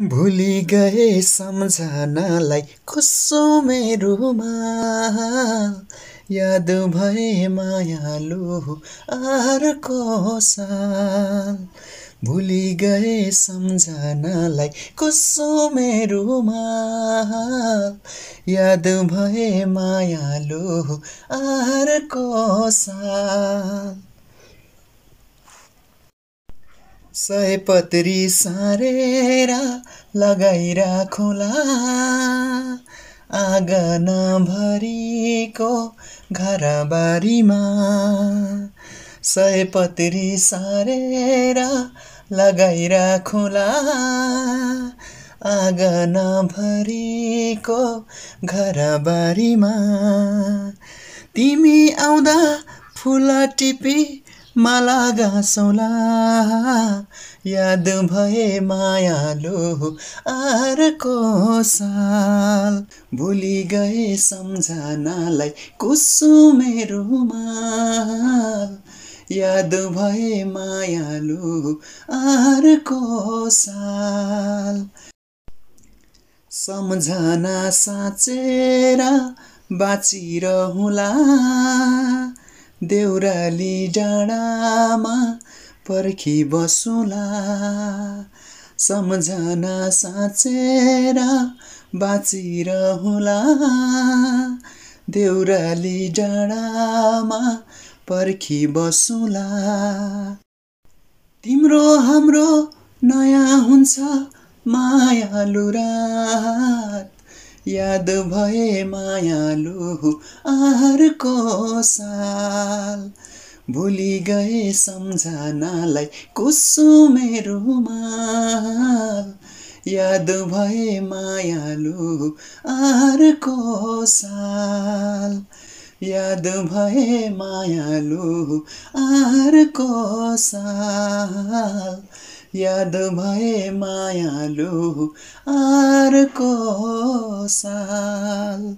भुलि गए सम्झनालाई कुसुमे याद भए मायालु अर्को साल। भुलि गए सम्झनालाई कुसुमे याद भए मायालु अर्को साल। सयपत्री सारेर लगाइराखुँला आँगनभरिको घरबारीमा सयपत्री सारेर लगाइराखुँला आँगनभरिको घरबारीमा तिमी आउँदा फुल टिपी माला गाँसौँला याद भए मायालु अर्को साल। भुलि गए सम्झनालाई कुसुमे रुमाल याद भए मायालु अर्को साल। सम्झना साँचेर बाँचिरहँला। देउराली डाँडामा पर्खिबसुँला सम्झना साँचेर बाँचिरहँला। देउराली डाँडामा पर्खिबसुँला तिम्रो हाम्रो नयाँ हुन्छ मायालु रात याद भए मायालु अर्को साल। भुलि गए सम्झनालाई कुसुमे रुमाल याद भए मायालु अर्को साल। याद भए मायालु अर्को साल। याद भए मायालु अर्को साल।